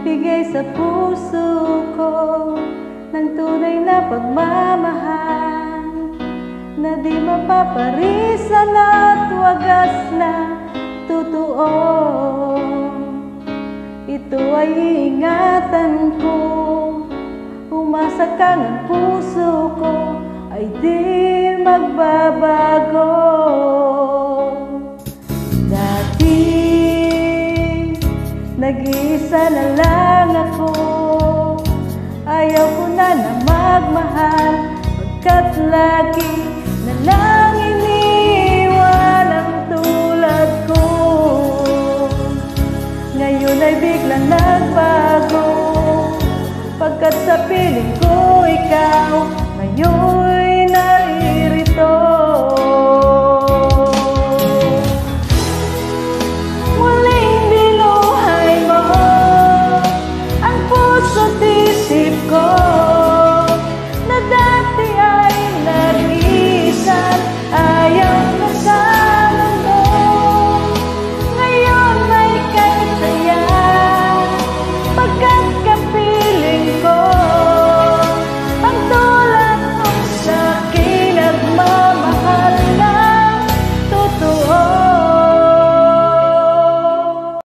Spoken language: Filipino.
nagbigay sa puso ko ng tunay na pagmamahal na di mapaparisan at wagas na totoo. Ito ay ingatan ko, umasa ka ng puso ko ay di magbabago. Nag-iisa na lang ako. Ayaw ko na na magmahal. Pagkat lagi na lang iniwan ang tulad ko. Ngayon ay biglang nagbago. Pagkat sa piling